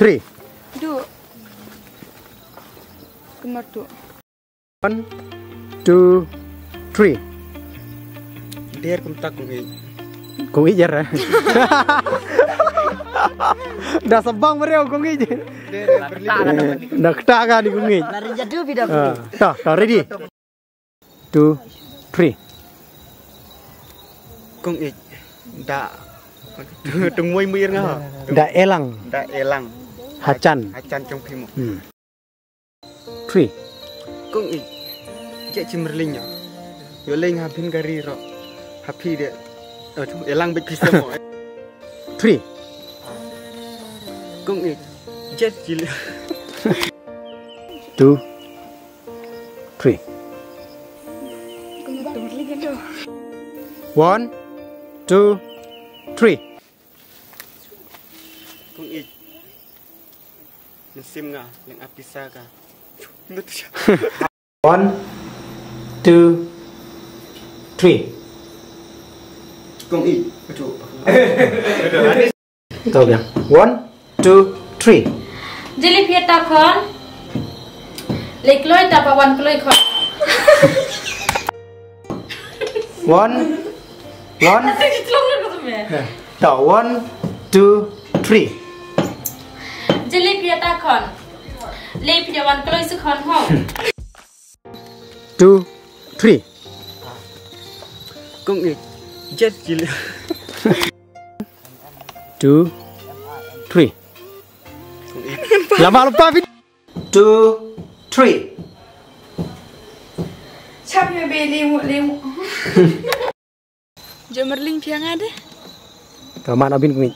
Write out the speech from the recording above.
3 2 Gemar 2 1 2 3 Dia kumtak kuwi. Kuwi jar. Dah sebang mereka kungi je. Dah ketak kan di kungi. Lari jadu. Dah, dah ready. Two, three. Kungi. Dah. Tunggu mui muir. Dah elang. Dah elang. Hacan. Acan trong phim. Hmm. Three. Kum ik. Je chimrling ya. Yo leng hapin gari ro. Happy dia. Oh, tu elang bik kisah mo. Three. Kum ik. Je chil. Two, three. Kemar tu lagi tu. One, two, three. Sim ngah, yang apisa ka. One, two, three. Ik. Betul. Tahu ya? One, two, three. Jeli pia ta khon. Lek loi ta pa wan kloi khon. One, one. Tahu one, two, three. Jeli pia ta khon. Le pia wan kloi su khon ho. Two, three. Kum ik. Je chil. Two, three. Kum ik. Lama lupa Fit. Two, three. Siapa yang beli mu lemu? Jemerling piang ada. Tahu mana bin kumit?